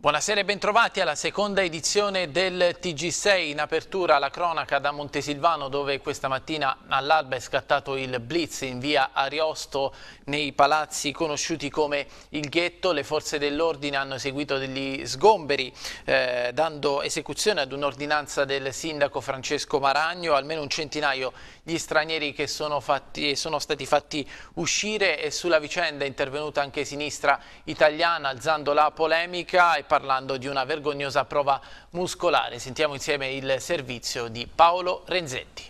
Buonasera e bentrovati alla seconda edizione del TG6 in apertura la cronaca da Montesilvano dove questa mattina all'alba è scattato il blitz in via Ariosto nei palazzi conosciuti come il ghetto. Le forze dell'ordine hanno eseguito degli sgomberi eh, dando esecuzione ad un'ordinanza del sindaco Francesco Maragno, almeno un centinaio gli stranieri che sono, fatti, sono stati fatti uscire e sulla vicenda è intervenuta anche sinistra italiana alzando la polemica parlando di una vergognosa prova muscolare. Sentiamo insieme il servizio di Paolo Renzetti.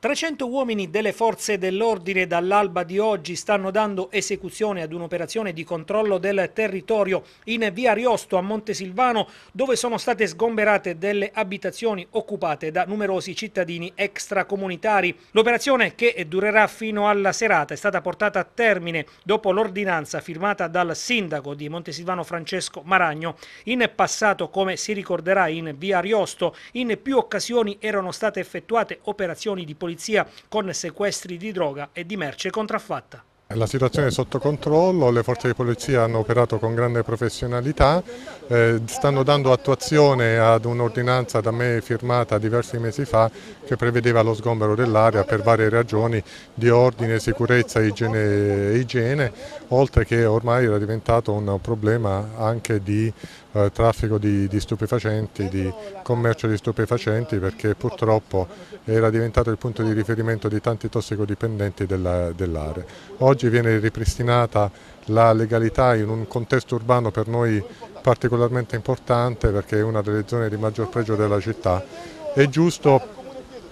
300 uomini delle forze dell'ordine dall'alba di oggi stanno dando esecuzione ad un'operazione di controllo del territorio in via Riosto a Montesilvano dove sono state sgomberate delle abitazioni occupate da numerosi cittadini extracomunitari. L'operazione che durerà fino alla serata è stata portata a termine dopo l'ordinanza firmata dal sindaco di Montesilvano Francesco Maragno. In passato, come si ricorderà in via Riosto, in più occasioni erano state effettuate operazioni di polizia polizia con sequestri di droga e di merce contraffatta. La situazione è sotto controllo, le forze di polizia hanno operato con grande professionalità, eh, stanno dando attuazione ad un'ordinanza da me firmata diversi mesi fa che prevedeva lo sgombero dell'area per varie ragioni di ordine, sicurezza igiene, igiene, oltre che ormai era diventato un problema anche di eh, traffico di, di, stupefacenti, di commercio di stupefacenti perché purtroppo era diventato il punto di riferimento di tanti tossicodipendenti dell'area. Dell Oggi viene ripristinata la legalità in un contesto urbano per noi particolarmente importante perché è una delle zone di maggior pregio della città. È giusto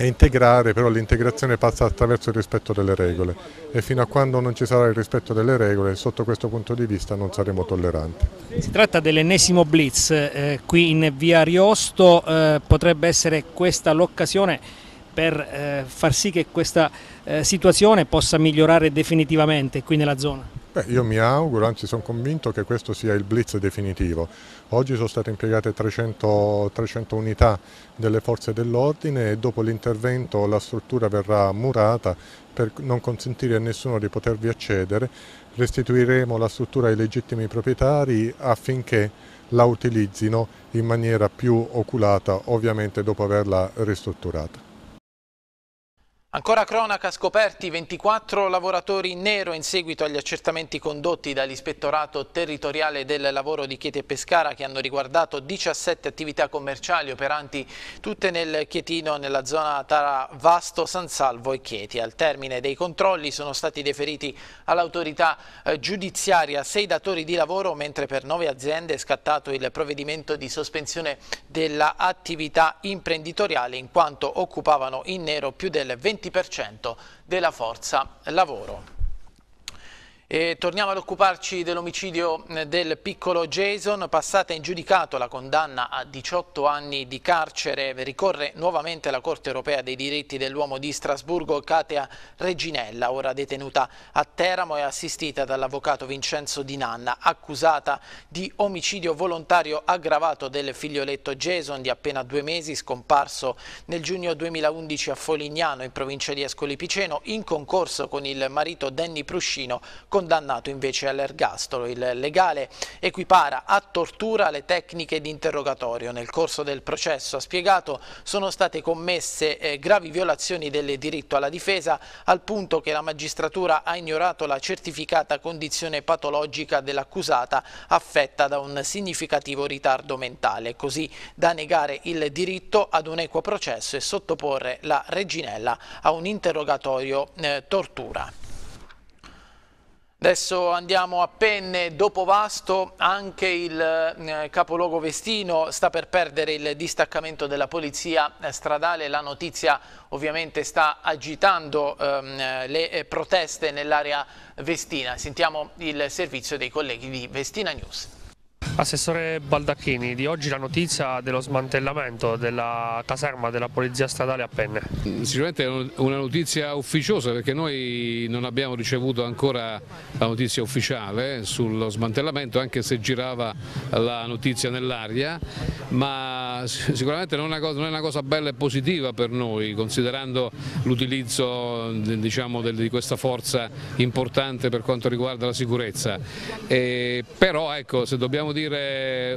e integrare, però l'integrazione passa attraverso il rispetto delle regole e fino a quando non ci sarà il rispetto delle regole, sotto questo punto di vista non saremo tolleranti. Si tratta dell'ennesimo blitz eh, qui in via Riosto, eh, potrebbe essere questa l'occasione per eh, far sì che questa eh, situazione possa migliorare definitivamente qui nella zona? Beh, io mi auguro, anzi sono convinto che questo sia il blitz definitivo. Oggi sono state impiegate 300, 300 unità delle forze dell'ordine e dopo l'intervento la struttura verrà murata per non consentire a nessuno di potervi accedere. Restituiremo la struttura ai legittimi proprietari affinché la utilizzino in maniera più oculata, ovviamente dopo averla ristrutturata. Ancora cronaca scoperti 24 lavoratori in nero in seguito agli accertamenti condotti dall'Ispettorato Territoriale del Lavoro di Chieti e Pescara che hanno riguardato 17 attività commerciali operanti tutte nel Chietino nella zona tra Vasto, San Salvo e Chieti. Al termine dei controlli sono stati deferiti all'autorità eh, giudiziaria sei datori di lavoro mentre per nove aziende è scattato il provvedimento di sospensione dell'attività imprenditoriale in quanto occupavano in nero più del 20 20% della forza lavoro. E torniamo ad occuparci dell'omicidio eh, del piccolo Jason, passata in giudicato la condanna a 18 anni di carcere, ricorre nuovamente la Corte Europea dei diritti dell'uomo di Strasburgo, Katea Reginella, ora detenuta a Teramo e assistita dall'avvocato Vincenzo Di Nanna, accusata di omicidio volontario aggravato del figlioletto Jason di appena due mesi, scomparso nel giugno 2011 a Folignano in provincia di Ascoli Piceno, in concorso con il marito Danny Pruscino, condannato invece all'ergastolo. Il legale equipara a tortura le tecniche di interrogatorio. Nel corso del processo, ha spiegato, sono state commesse eh, gravi violazioni del diritto alla difesa al punto che la magistratura ha ignorato la certificata condizione patologica dell'accusata affetta da un significativo ritardo mentale, così da negare il diritto ad un equo processo e sottoporre la Reginella a un interrogatorio eh, tortura. Adesso andiamo a Penne, dopo Vasto anche il eh, capoluogo Vestino sta per perdere il distaccamento della polizia stradale, la notizia ovviamente sta agitando ehm, le eh, proteste nell'area vestina. Sentiamo il servizio dei colleghi di Vestina News. Assessore Baldacchini, di oggi la notizia dello smantellamento della caserma della Polizia Stradale a Penne. Sicuramente è una notizia ufficiosa perché noi non abbiamo ricevuto ancora la notizia ufficiale sullo smantellamento anche se girava la notizia nell'aria ma sicuramente non è, una cosa, non è una cosa bella e positiva per noi, considerando l'utilizzo diciamo, di questa forza importante per quanto riguarda la sicurezza. E, però ecco, se dobbiamo dire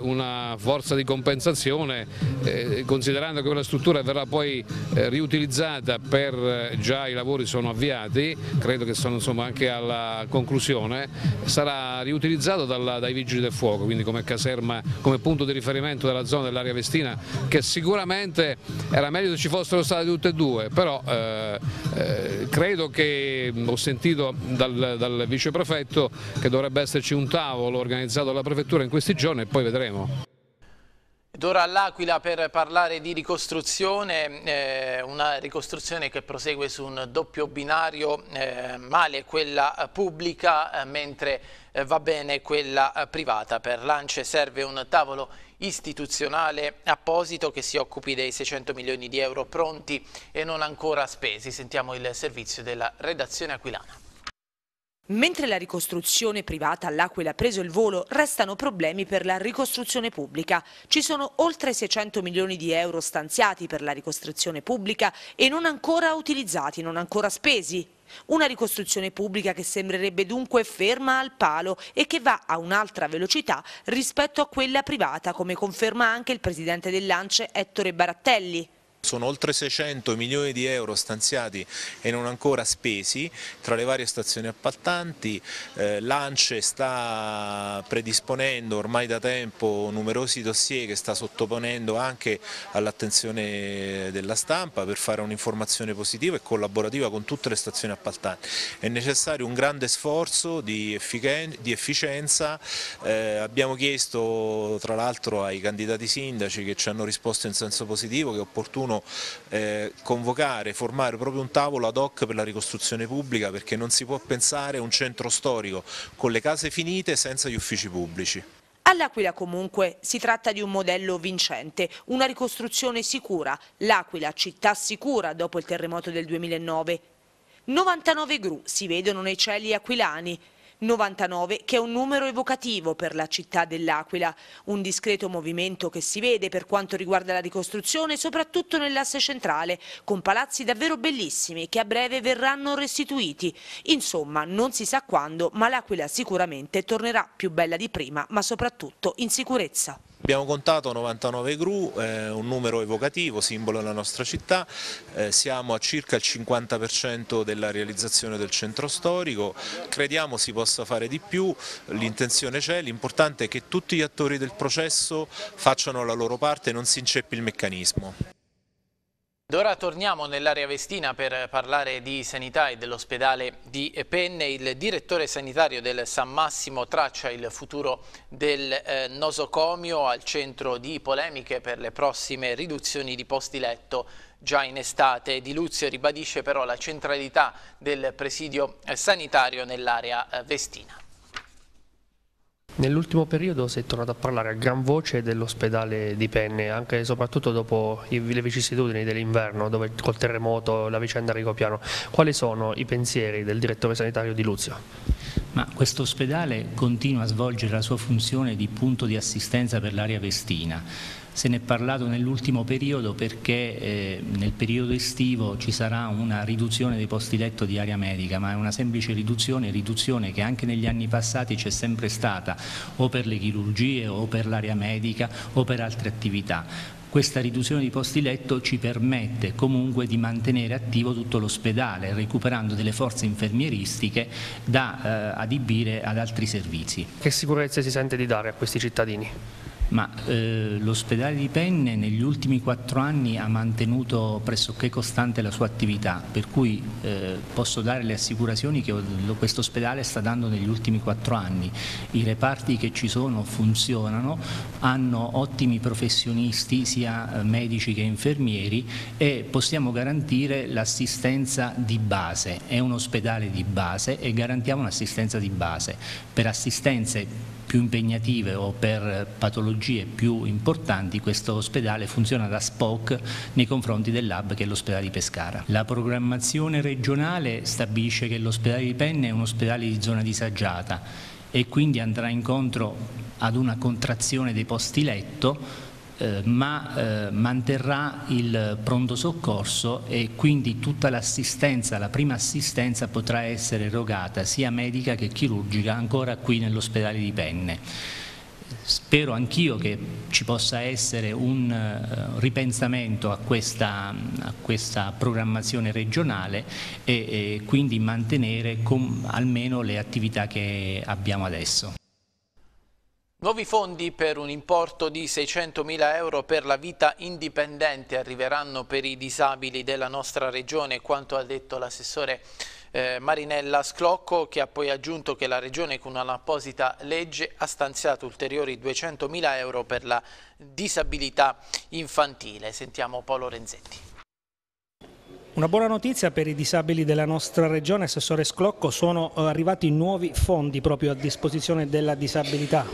una forza di compensazione, eh, considerando che quella struttura verrà poi eh, riutilizzata per eh, già i lavori sono avviati, credo che sono insomma, anche alla conclusione, sarà riutilizzato dalla, dai vigili del fuoco, quindi come caserma, come punto di riferimento della zona dell'area Vestina, che sicuramente era meglio se ci fossero state tutte e due, però eh, eh, credo che ho sentito dal, dal viceprefetto che dovrebbe esserci un tavolo organizzato dalla prefettura in questi giorni e poi vedremo. Ed ora all'Aquila per parlare di ricostruzione, eh, una ricostruzione che prosegue su un doppio binario, eh, male quella pubblica eh, mentre eh, va bene quella eh, privata. Per l'ANCE serve un tavolo istituzionale apposito che si occupi dei 600 milioni di euro pronti e non ancora spesi. Sentiamo il servizio della redazione aquilana. Mentre la ricostruzione privata all'Aquila ha preso il volo, restano problemi per la ricostruzione pubblica. Ci sono oltre 600 milioni di euro stanziati per la ricostruzione pubblica e non ancora utilizzati, non ancora spesi. Una ricostruzione pubblica che sembrerebbe dunque ferma al palo e che va a un'altra velocità rispetto a quella privata, come conferma anche il presidente dell'Ance Ettore Barattelli. Sono oltre 600 milioni di euro stanziati e non ancora spesi tra le varie stazioni appaltanti, eh, l'ANCE sta predisponendo ormai da tempo numerosi dossier che sta sottoponendo anche all'attenzione della stampa per fare un'informazione positiva e collaborativa con tutte le stazioni appaltanti. È necessario un grande sforzo di, di efficienza, eh, abbiamo chiesto tra l'altro ai candidati sindaci che ci hanno risposto in senso positivo che è opportuno opportuno eh, convocare, formare proprio un tavolo ad hoc per la ricostruzione pubblica perché non si può pensare a un centro storico con le case finite senza gli uffici pubblici. All'Aquila comunque si tratta di un modello vincente, una ricostruzione sicura, l'Aquila città sicura dopo il terremoto del 2009. 99 gru si vedono nei cieli aquilani, 99 che è un numero evocativo per la città dell'Aquila, un discreto movimento che si vede per quanto riguarda la ricostruzione soprattutto nell'asse centrale, con palazzi davvero bellissimi che a breve verranno restituiti. Insomma, non si sa quando, ma l'Aquila sicuramente tornerà più bella di prima, ma soprattutto in sicurezza. Abbiamo contato 99 gru, eh, un numero evocativo, simbolo della nostra città, eh, siamo a circa il 50% della realizzazione del centro storico, crediamo si possa fare di più, l'intenzione c'è, l'importante è che tutti gli attori del processo facciano la loro parte e non si inceppi il meccanismo. Ed ora torniamo nell'area Vestina per parlare di sanità e dell'ospedale di Penne. Il direttore sanitario del San Massimo traccia il futuro del eh, nosocomio al centro di polemiche per le prossime riduzioni di posti letto già in estate. Di Luzio ribadisce però la centralità del presidio eh, sanitario nell'area eh, Vestina. Nell'ultimo periodo si è tornato a parlare a gran voce dell'ospedale di Penne, anche e soprattutto dopo le vicissitudini dell'inverno, dove col terremoto, la vicenda Ricopiano. Quali sono i pensieri del direttore sanitario di Luzio? Ma questo ospedale continua a svolgere la sua funzione di punto di assistenza per l'area vestina se ne è parlato nell'ultimo periodo perché eh, nel periodo estivo ci sarà una riduzione dei posti letto di area medica, ma è una semplice riduzione, riduzione che anche negli anni passati c'è sempre stata o per le chirurgie o per l'area medica o per altre attività. Questa riduzione di posti letto ci permette comunque di mantenere attivo tutto l'ospedale, recuperando delle forze infermieristiche da eh, adibire ad altri servizi. Che sicurezza si sente di dare a questi cittadini? Ma eh, l'ospedale di Penne negli ultimi quattro anni ha mantenuto pressoché costante la sua attività, per cui eh, posso dare le assicurazioni che questo ospedale sta dando negli ultimi quattro anni. I reparti che ci sono funzionano, hanno ottimi professionisti, sia eh, medici che infermieri e possiamo garantire l'assistenza di base. È un ospedale di base e garantiamo un'assistenza di base. Per assistenze più impegnative o per patologie più importanti questo ospedale funziona da SPOC nei confronti del lab che è l'ospedale di Pescara. La programmazione regionale stabilisce che l'ospedale di Penne è un ospedale di zona disagiata e quindi andrà incontro ad una contrazione dei posti letto eh, ma eh, manterrà il pronto soccorso e quindi tutta l'assistenza, la prima assistenza potrà essere erogata sia medica che chirurgica ancora qui nell'ospedale di Penne. Spero anch'io che ci possa essere un uh, ripensamento a questa, a questa, programmazione regionale e, e quindi mantenere almeno le attività che abbiamo adesso. Nuovi fondi per un importo di 600.000 euro per la vita indipendente arriveranno per i disabili della nostra regione, quanto ha detto l'assessore eh, Marinella Sclocco che ha poi aggiunto che la regione con un'apposita legge ha stanziato ulteriori 200.000 euro per la disabilità infantile. Sentiamo Paolo Renzetti. Una buona notizia per i disabili della nostra regione, Assessore Sclocco, sono eh, arrivati nuovi fondi proprio a disposizione della disabilità.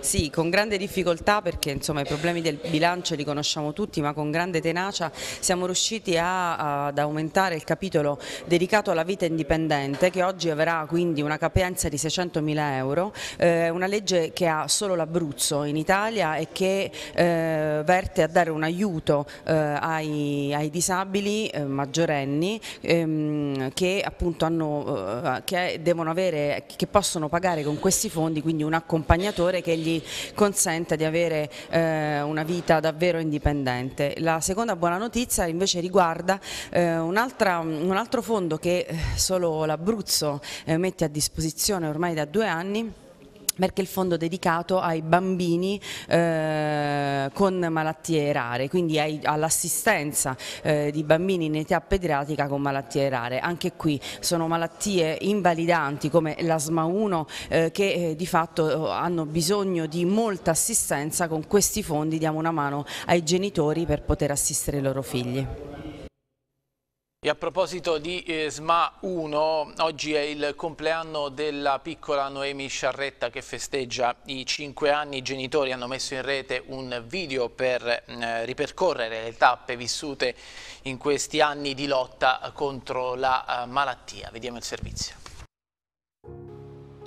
Sì, con grande difficoltà perché insomma, i problemi del bilancio li conosciamo tutti, ma con grande tenacia siamo riusciti a, ad aumentare il capitolo dedicato alla vita indipendente che oggi avrà quindi una capienza di 600 mila euro, eh, una legge che ha solo l'Abruzzo in Italia e che eh, verte a dare un aiuto eh, ai, ai, disabili eh, maggiormente maggiorenni ehm, che appunto hanno, eh, che devono avere, che possono pagare con questi fondi quindi un accompagnatore che gli consenta di avere eh, una vita davvero indipendente. La seconda buona notizia invece riguarda eh, un, un, altro fondo che eh, solo l'Abruzzo eh, mette a disposizione ormai da due anni perché il fondo dedicato ai bambini eh, con malattie rare, quindi all'assistenza eh, di bambini in età pediatrica con malattie rare. Anche qui sono malattie invalidanti come l'asma 1 eh, che eh, di fatto eh, hanno bisogno di molta assistenza, con questi fondi diamo una mano ai genitori per poter assistere i loro figli. E a proposito di eh, SMA 1, oggi è il compleanno della piccola Noemi Sciarretta che festeggia i 5 anni. I genitori hanno messo in rete un video per eh, ripercorrere le tappe vissute in questi anni di lotta contro la eh, malattia. Vediamo il servizio.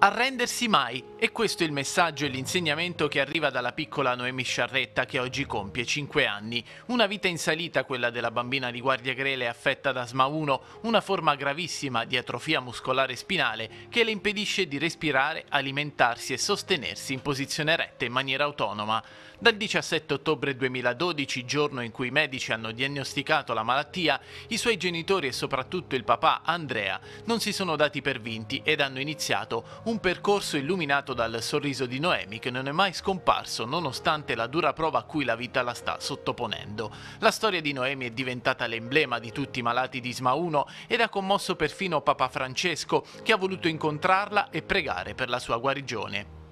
Arrendersi mai, e questo è il messaggio e l'insegnamento che arriva dalla piccola Noemi Sciarretta che oggi compie 5 anni. Una vita in salita quella della bambina di Guardia Grele affetta da SMA 1, una forma gravissima di atrofia muscolare spinale che le impedisce di respirare, alimentarsi e sostenersi in posizione retta in maniera autonoma. Dal 17 ottobre 2012, giorno in cui i medici hanno diagnosticato la malattia, i suoi genitori e soprattutto il papà Andrea non si sono dati per vinti ed hanno iniziato un percorso illuminato dal sorriso di Noemi che non è mai scomparso nonostante la dura prova a cui la vita la sta sottoponendo. La storia di Noemi è diventata l'emblema di tutti i malati di SMA 1 ed ha commosso perfino Papa Francesco che ha voluto incontrarla e pregare per la sua guarigione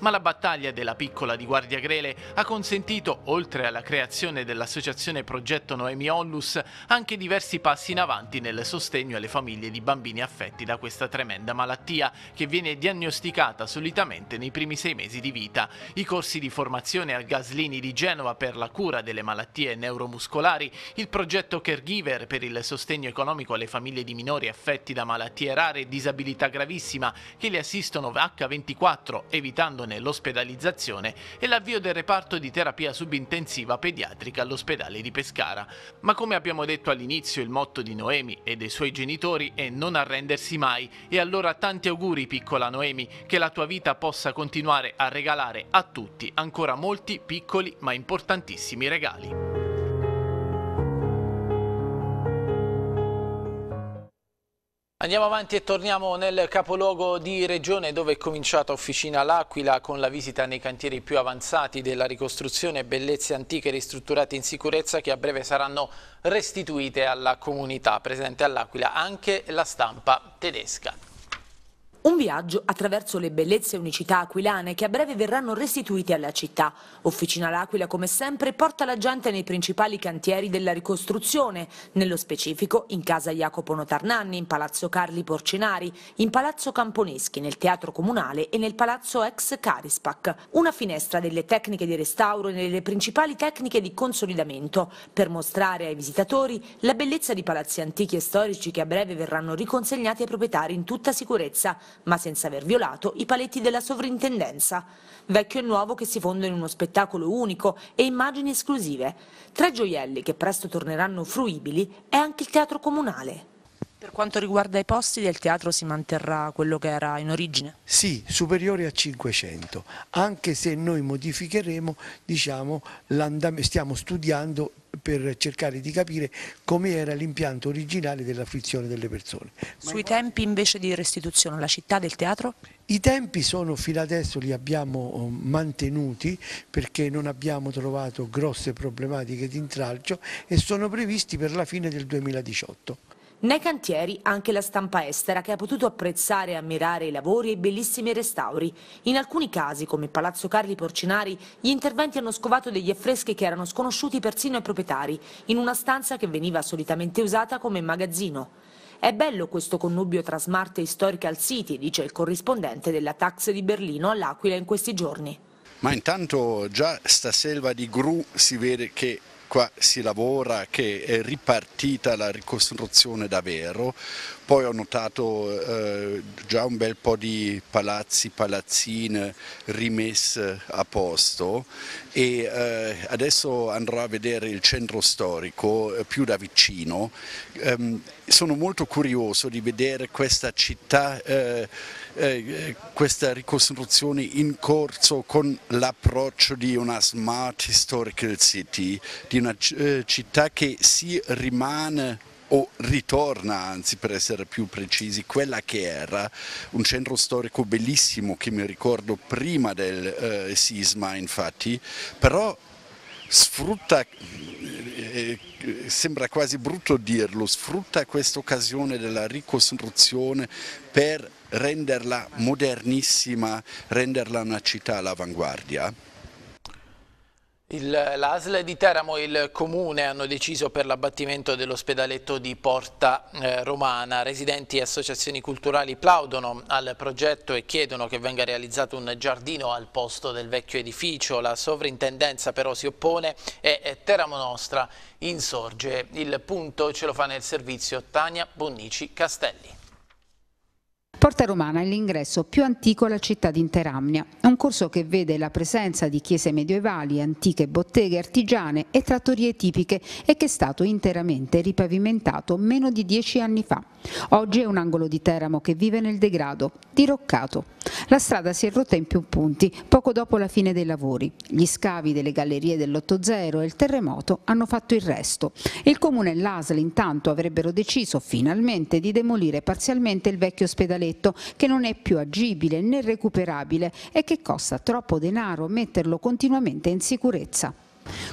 ma la battaglia della piccola di Guardia Grele ha consentito, oltre alla creazione dell'associazione Progetto Noemi Ollus, anche diversi passi in avanti nel sostegno alle famiglie di bambini affetti da questa tremenda malattia che viene diagnosticata solitamente nei primi sei mesi di vita. I corsi di formazione al Gaslini di Genova per la cura delle malattie neuromuscolari, il progetto Caregiver per il sostegno economico alle famiglie di minori affetti da malattie rare e disabilità gravissima che li assistono H24 evitandone l'ospedalizzazione e l'avvio del reparto di terapia subintensiva pediatrica all'ospedale di Pescara. Ma come abbiamo detto all'inizio il motto di Noemi e dei suoi genitori è non arrendersi mai e allora tanti auguri piccola Noemi che la tua vita possa continuare a regalare a tutti ancora molti piccoli ma importantissimi regali. Andiamo avanti e torniamo nel capoluogo di regione dove è cominciata Officina L'Aquila con la visita nei cantieri più avanzati della ricostruzione bellezze antiche ristrutturate in sicurezza che a breve saranno restituite alla comunità presente all'Aquila anche la stampa tedesca. Un viaggio attraverso le bellezze e unicità aquilane che a breve verranno restituite alla città. Officina L'Aquila, come sempre, porta la gente nei principali cantieri della ricostruzione, nello specifico in casa Jacopo Notarnanni, in Palazzo Carli Porcinari, in Palazzo Camponeschi, nel Teatro Comunale e nel Palazzo ex Carispac. Una finestra delle tecniche di restauro e nelle principali tecniche di consolidamento, per mostrare ai visitatori la bellezza di palazzi antichi e storici che a breve verranno riconsegnati ai proprietari in tutta sicurezza ma senza aver violato i paletti della sovrintendenza. Vecchio e nuovo che si fondono in uno spettacolo unico e immagini esclusive. Tre gioielli che presto torneranno fruibili è anche il Teatro Comunale. Per quanto riguarda i posti del teatro si manterrà quello che era in origine? Sì, superiore a 500, anche se noi modificheremo, diciamo, stiamo studiando per cercare di capire come era l'impianto originale della frizione delle persone. Sui tempi invece di restituzione, la città del teatro? I tempi sono fino adesso li abbiamo oh, mantenuti perché non abbiamo trovato grosse problematiche di intralcio e sono previsti per la fine del 2018. Nei cantieri anche la stampa estera che ha potuto apprezzare e ammirare i lavori e i bellissimi restauri. In alcuni casi, come Palazzo Carli Porcinari, gli interventi hanno scovato degli affreschi che erano sconosciuti persino ai proprietari, in una stanza che veniva solitamente usata come magazzino. È bello questo connubio tra smart e historical city, dice il corrispondente della Tax di Berlino all'Aquila in questi giorni. Ma intanto già sta selva di gru si vede che qua si lavora, che è ripartita la ricostruzione davvero, poi ho notato eh, già un bel po' di palazzi, palazzine rimesse a posto e eh, adesso andrò a vedere il centro storico eh, più da vicino. Um, sono molto curioso di vedere questa città eh, eh, questa ricostruzione in corso con l'approccio di una smart historical city, di una eh, città che si rimane o ritorna anzi per essere più precisi quella che era un centro storico bellissimo che mi ricordo prima del eh, sisma infatti però sfrutta eh, sembra quasi brutto dirlo, sfrutta questa occasione della ricostruzione per renderla modernissima, renderla una città all'avanguardia. L'ASL di Teramo e il Comune hanno deciso per l'abbattimento dell'ospedaletto di Porta eh, Romana. Residenti e associazioni culturali plaudono al progetto e chiedono che venga realizzato un giardino al posto del vecchio edificio. La sovrintendenza però si oppone e Teramo Nostra insorge. Il punto ce lo fa nel servizio Tania Bonnici Castelli. Porta Romana è l'ingresso più antico alla città di Interamnia. Un corso che vede la presenza di chiese medievali, antiche botteghe artigiane e trattorie tipiche e che è stato interamente ripavimentato meno di dieci anni fa. Oggi è un angolo di Teramo che vive nel degrado, diroccato. La strada si è rotta in più punti poco dopo la fine dei lavori. Gli scavi delle gallerie dell'80 e il terremoto hanno fatto il resto. Il comune e l'ASL intanto avrebbero deciso finalmente di demolire parzialmente il vecchio ospedaletto progetto che non è più agibile né recuperabile e che costa troppo denaro metterlo continuamente in sicurezza.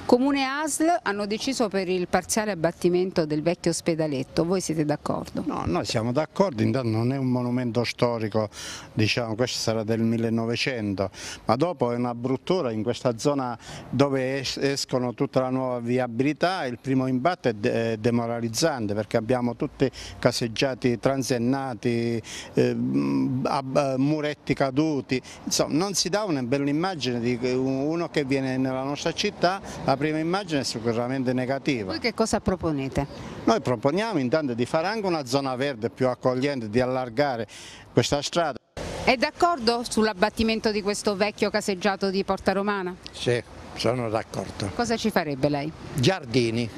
Comune ASL hanno deciso per il parziale abbattimento del vecchio ospedaletto, voi siete d'accordo? No, noi siamo d'accordo, intanto non è un monumento storico, diciamo, questo sarà del 1900, ma dopo è una bruttura in questa zona dove escono tutta la nuova viabilità, il primo impatto è demoralizzante perché abbiamo tutti caseggiati transennati, eh, muretti caduti, insomma non si dà una bella immagine di uno che viene nella nostra città la prima immagine è sicuramente negativa. Voi che cosa proponete? Noi proponiamo intanto di fare anche una zona verde più accogliente, di allargare questa strada. È d'accordo sull'abbattimento di questo vecchio caseggiato di Porta Romana? Sì, sono d'accordo. Cosa ci farebbe lei? Giardini,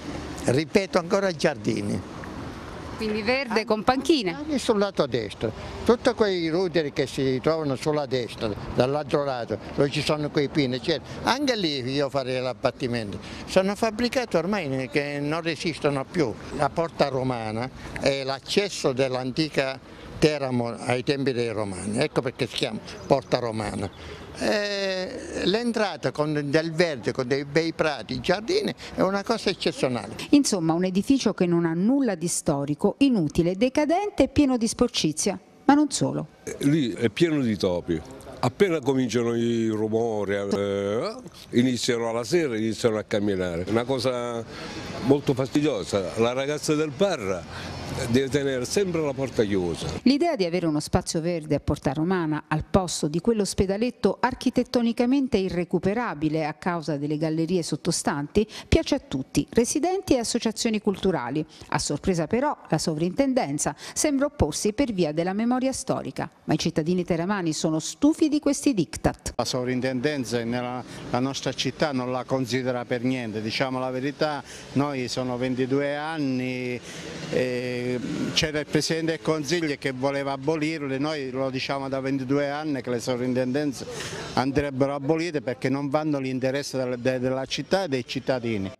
ripeto ancora giardini. Quindi verde con panchine? Anche sul lato destro, tutti quei ruderi che si trovano sulla destra, dall'altro lato, dove ci sono quei pini, eccetera. anche lì io farei l'abbattimento. Sono fabbricati ormai che non resistono più. La porta romana è l'accesso dell'antica Teramo ai tempi dei romani, ecco perché si chiama porta romana. Eh, l'entrata con del verde, con dei bei prati, giardini è una cosa eccezionale. Insomma un edificio che non ha nulla di storico, inutile, decadente e pieno di sporcizia, ma non solo. Eh, lì è pieno di topi. Appena cominciano i rumori, eh, iniziano alla sera, iniziano a camminare. Una cosa molto fastidiosa. La ragazza del bar deve tenere sempre la porta chiusa. L'idea di avere uno spazio verde a Porta Romana al posto di quell'ospedaletto architettonicamente irrecuperabile a causa delle gallerie sottostanti piace a tutti, residenti e associazioni culturali. A sorpresa però la sovrintendenza sembra opporsi per via della memoria storica, ma i cittadini teramani sono stufi di questi diktat. La sovrintendenza nella nostra città non la considera per niente, diciamo la verità, noi sono 22 anni, c'era il Presidente del Consiglio che voleva abolirle, noi lo diciamo da 22 anni che le sovrintendenze andrebbero abolite perché non vanno l'interesse della città e dei cittadini.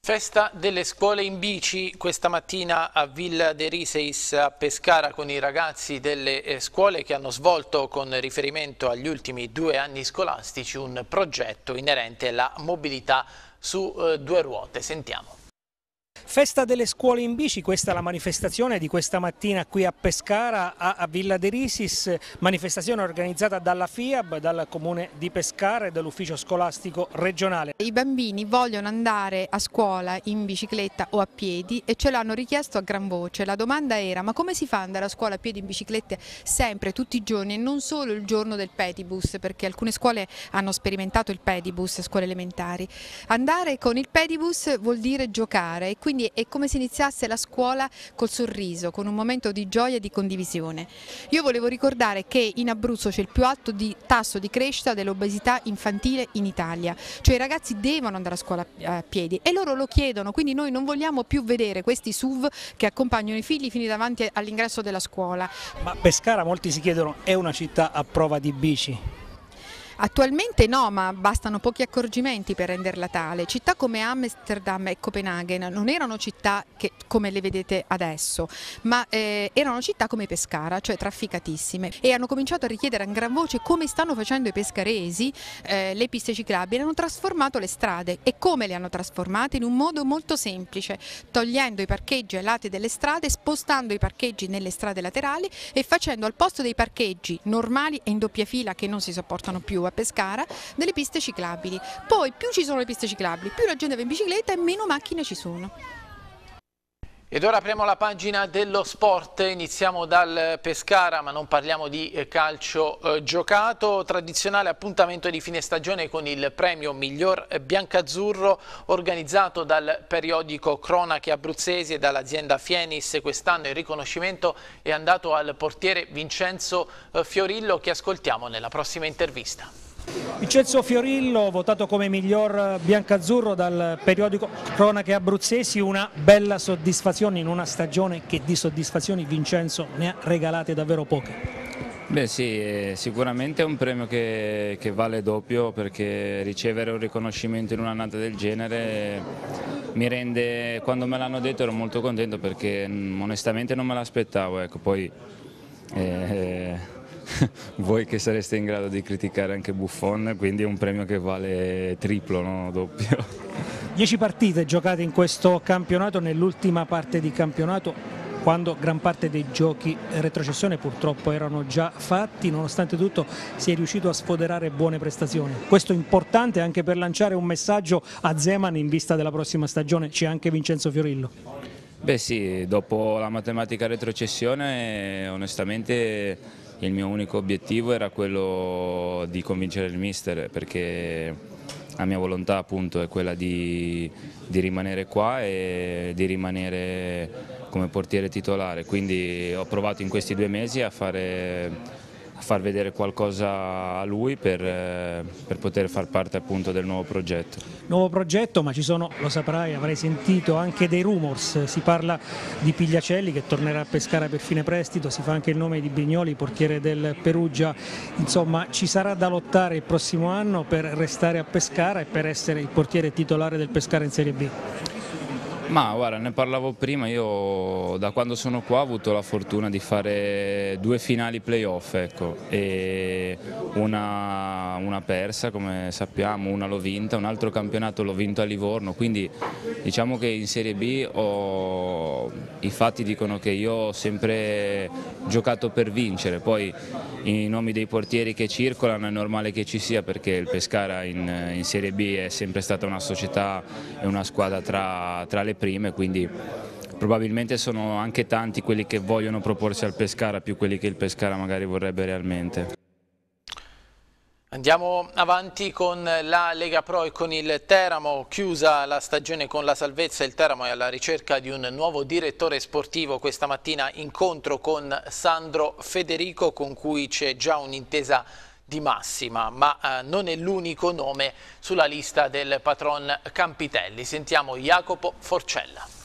Festa delle scuole in bici questa mattina a Villa de Riseis a Pescara con i ragazzi delle eh, scuole che hanno svolto con riferimento agli ultimi due anni scolastici un progetto inerente alla mobilità su eh, due ruote. Sentiamo. Festa delle scuole in bici, questa è la manifestazione di questa mattina qui a Pescara, a Villa de Risis, manifestazione organizzata dalla FIAB, dal Comune di Pescara e dall'Ufficio Scolastico Regionale. I bambini vogliono andare a scuola in bicicletta o a piedi e ce l'hanno richiesto a gran voce. La domanda era ma come si fa ad andare a scuola a piedi in bicicletta sempre, tutti i giorni e non solo il giorno del pedibus, perché alcune scuole hanno sperimentato il pedibus, scuole elementari. Andare con il pedibus vuol dire giocare e quindi quindi è come se iniziasse la scuola col sorriso, con un momento di gioia e di condivisione. Io volevo ricordare che in Abruzzo c'è il più alto di tasso di crescita dell'obesità infantile in Italia, cioè i ragazzi devono andare a scuola a piedi e loro lo chiedono, quindi noi non vogliamo più vedere questi SUV che accompagnano i figli fino davanti all'ingresso della scuola. Ma Pescara molti si chiedono è una città a prova di bici? Attualmente no, ma bastano pochi accorgimenti per renderla tale. Città come Amsterdam e Copenaghen non erano città che, come le vedete adesso, ma eh, erano città come Pescara, cioè trafficatissime e hanno cominciato a richiedere a gran voce come stanno facendo i pescaresi eh, le piste ciclabili, hanno trasformato le strade e come le hanno trasformate in un modo molto semplice, togliendo i parcheggi ai lati delle strade, spostando i parcheggi nelle strade laterali e facendo al posto dei parcheggi normali e in doppia fila che non si sopportano più a Pescara delle piste ciclabili. Poi più ci sono le piste ciclabili, più la gente va in bicicletta e meno macchine ci sono. Ed ora apriamo la pagina dello sport, iniziamo dal Pescara ma non parliamo di eh, calcio eh, giocato, tradizionale appuntamento di fine stagione con il premio miglior biancazzurro organizzato dal periodico Cronache Abruzzesi e dall'azienda Fienis, quest'anno il riconoscimento è andato al portiere Vincenzo eh, Fiorillo che ascoltiamo nella prossima intervista. Vincenzo Fiorillo, votato come miglior biancazzurro dal periodico Cronache Abruzzesi, una bella soddisfazione in una stagione che di soddisfazioni Vincenzo ne ha regalate davvero poche. Beh sì, sicuramente è un premio che, che, vale doppio perché ricevere un riconoscimento in un'annata del genere mi rende, quando me l'hanno detto ero molto contento perché onestamente non me l'aspettavo, ecco, poi eh, voi che sareste in grado di criticare anche Buffon, quindi è un premio che vale triplo, no? doppio. Dieci partite giocate in questo campionato, nell'ultima parte di campionato quando gran parte dei giochi retrocessione purtroppo erano già fatti, nonostante tutto si è riuscito a sfoderare buone prestazioni. Questo è importante anche per lanciare un messaggio a Zeman in vista della prossima stagione, c'è anche Vincenzo Fiorillo. Beh sì, dopo la matematica retrocessione onestamente il mio unico obiettivo era quello di convincere il mister perché la mia volontà appunto è quella di, di rimanere qua e di rimanere come portiere titolare, quindi ho provato in questi due mesi a fare far vedere qualcosa a lui per, eh, per, poter far parte appunto del nuovo progetto. Nuovo progetto, ma ci sono, lo saprai, avrai sentito anche dei rumors, si parla di Pigliacelli che tornerà a pescare per fine prestito, si fa anche il nome di Brignoli, portiere del Perugia, insomma ci sarà da lottare il prossimo anno per restare a Pescara e per essere il portiere titolare del Pescara in Serie B. Ma guarda, ne parlavo prima, io da quando sono qua ho avuto la fortuna di fare due finali playoff, ecco, una, una, persa come sappiamo, una l'ho vinta, un altro campionato l'ho vinto a Livorno, quindi diciamo che in Serie B ho, i fatti dicono che io ho sempre giocato per vincere, poi i nomi dei portieri che circolano è normale che ci sia perché il Pescara in, in Serie B è sempre stata una società e una squadra tra, tra le prime, quindi probabilmente sono anche tanti quelli che vogliono proporsi al Pescara più quelli che il Pescara magari vorrebbe realmente. Andiamo avanti con la Lega Pro e con il Teramo, chiusa la stagione con la salvezza, il Teramo è alla ricerca di un nuovo direttore sportivo, questa mattina incontro con Sandro Federico con cui c'è già un'intesa di massima, ma eh, non è l'unico nome sulla lista del patron Campitelli. Sentiamo Jacopo Forcella.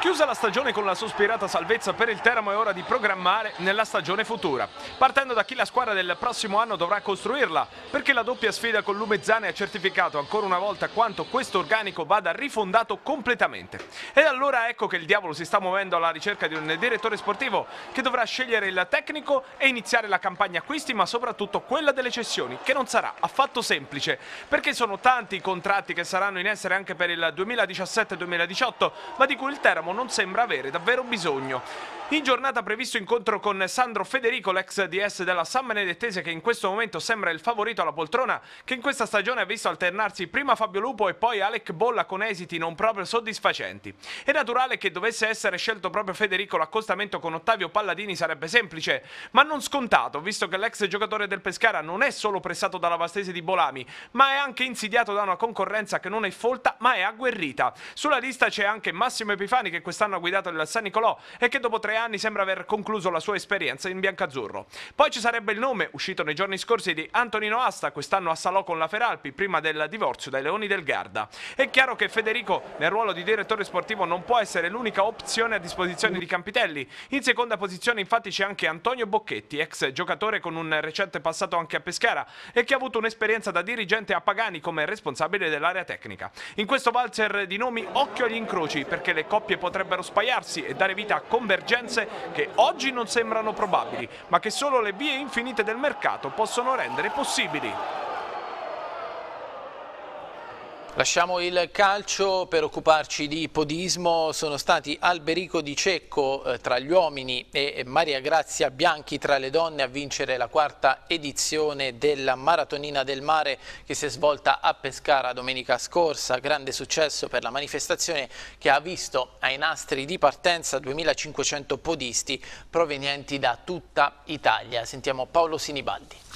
Chiusa la stagione con la sospirata salvezza per il Teramo è ora di programmare nella stagione futura, partendo da chi la squadra del prossimo anno dovrà costruirla, perché la doppia sfida con Lumezzane ha certificato ancora una volta quanto questo organico vada rifondato completamente. E allora ecco che il diavolo si sta muovendo alla ricerca di un direttore sportivo che dovrà scegliere il tecnico e iniziare la campagna acquisti, ma soprattutto quella delle cessioni, che non sarà affatto semplice, perché sono tanti i contratti che saranno in essere anche per il 2017-2018, ma di cui il Teramo non sembra avere davvero bisogno. In giornata previsto incontro con Sandro Federico, l'ex DS della San Benedettese che in questo momento sembra il favorito alla poltrona, che in questa stagione ha visto alternarsi prima Fabio Lupo e poi Alec Bolla con esiti non proprio soddisfacenti. È naturale che dovesse essere scelto proprio Federico, l'accostamento con Ottavio Palladini sarebbe semplice, ma non scontato, visto che l'ex giocatore del Pescara non è solo pressato dalla vastese di Bolami, ma è anche insidiato da una concorrenza che non è folta, ma è agguerrita. Sulla lista c'è anche Massimo Epifani che quest'anno ha guidato il San Nicolò e che dopo tre anni sembra aver concluso la sua esperienza in biancazzurro. Poi ci sarebbe il nome, uscito nei giorni scorsi, di Antonino Asta, quest'anno a Salò con la Feralpi, prima del divorzio dai Leoni del Garda. È chiaro che Federico, nel ruolo di direttore sportivo, non può essere l'unica opzione a disposizione di Campitelli. In seconda posizione infatti c'è anche Antonio Bocchetti, ex giocatore con un recente passato anche a Pescara e che ha avuto un'esperienza da dirigente a Pagani come responsabile dell'area tecnica. In questo valzer di nomi occhio agli incroci perché le coppie potrebbero spaiarsi e dare vita a convergenze che oggi non sembrano probabili, ma che solo le vie infinite del mercato possono rendere possibili. Lasciamo il calcio per occuparci di podismo, sono stati Alberico Di Cecco eh, tra gli uomini e Maria Grazia Bianchi tra le donne a vincere la quarta edizione della Maratonina del Mare che si è svolta a Pescara domenica scorsa, grande successo per la manifestazione che ha visto ai nastri di partenza 2500 podisti provenienti da tutta Italia. Sentiamo Paolo Sinibaldi.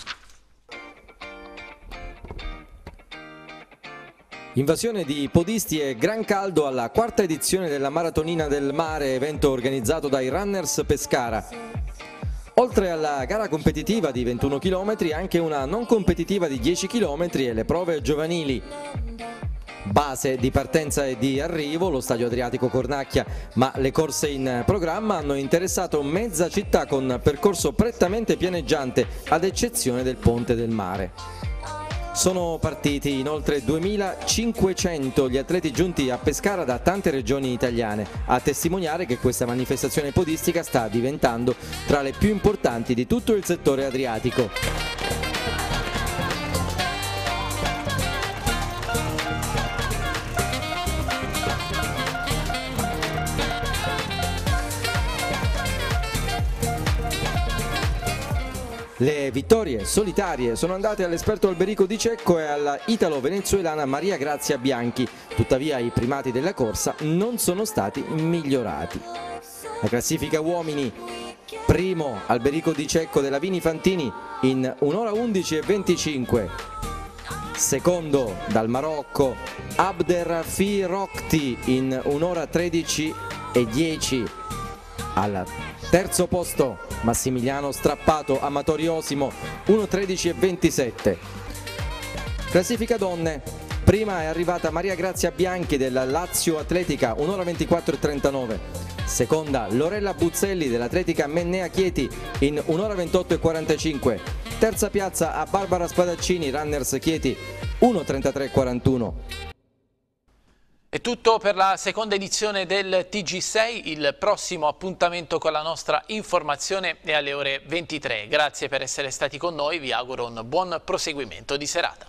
Invasione di podisti e gran caldo alla quarta edizione della Maratonina del Mare, evento organizzato dai Runners Pescara. Oltre alla gara competitiva di 21 km, anche una non competitiva di 10 km e le prove giovanili. Base di partenza e di arrivo, lo stadio Adriatico Cornacchia, ma le corse in programma hanno interessato mezza città con percorso prettamente pianeggiante, ad eccezione del Ponte del Mare. Sono partiti in oltre 2500 gli atleti giunti a Pescara da tante regioni italiane, a testimoniare che questa manifestazione podistica sta diventando tra le più importanti di tutto il settore adriatico. Le vittorie solitarie sono andate all'esperto Alberico Di Cecco e alla italo-venezuelana Maria Grazia Bianchi, tuttavia i primati della corsa non sono stati migliorati. La classifica uomini, primo Alberico Di Cecco della Vini Fantini in 1 ora 11 e 25, secondo dal Marocco Abderrafi Rokti in 1 ora 13 e 10 al terzo posto Massimiliano Strappato Amatori Osimo 1.13 e 27 classifica donne. Prima è arrivata Maria Grazia Bianchi della Lazio Atletica 1 24 e 39 seconda Lorella Buzzelli dell'Atletica Mennea Chieti in 1 28 e 45 terza piazza a Barbara Spadaccini Runners Chieti 1 33 e 41 è tutto per la seconda edizione del TG6, il prossimo appuntamento con la nostra informazione è alle ore 23. Grazie per essere stati con noi, vi auguro un buon proseguimento di serata.